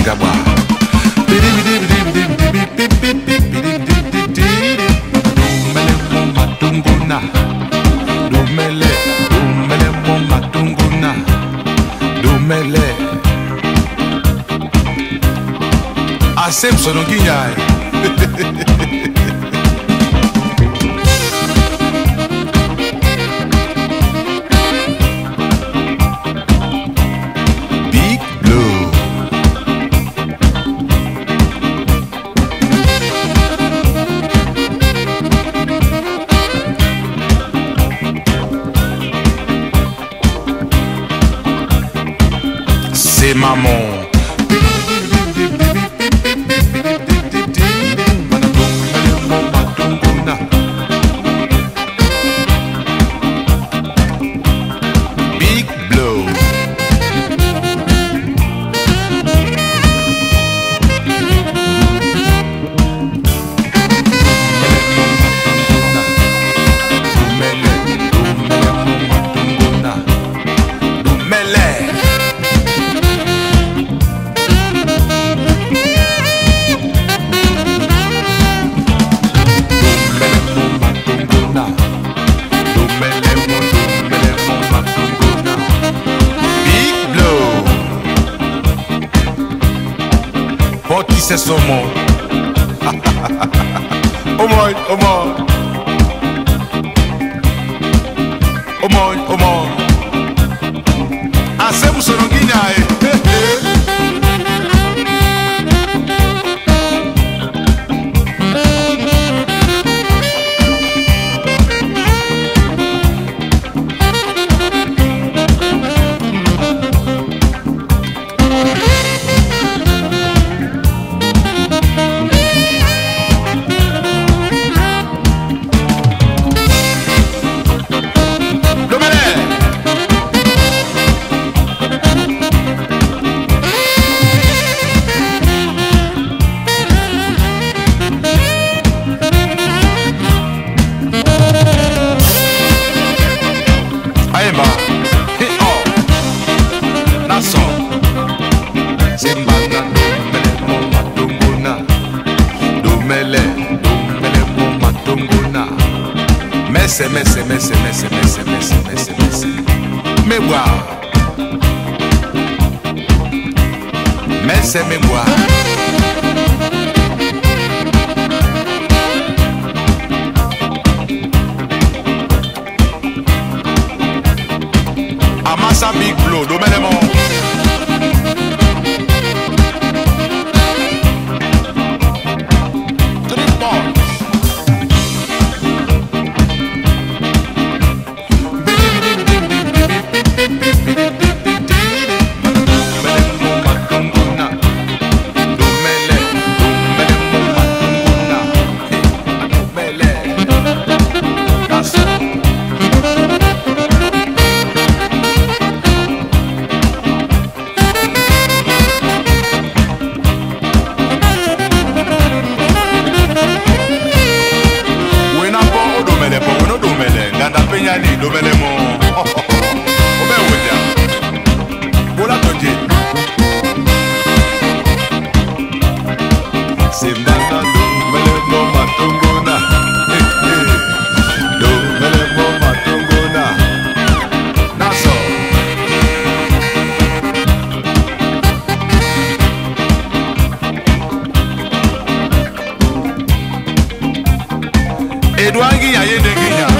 balinga bwa dumele mo matunguna dumele dumele mo matunguna dumele asem sononginyae c'est maman. says no more. Omo, omo. Omo, omo. Asemu sono gina eh. Mais mese, mese, Mais eduangi ya ye de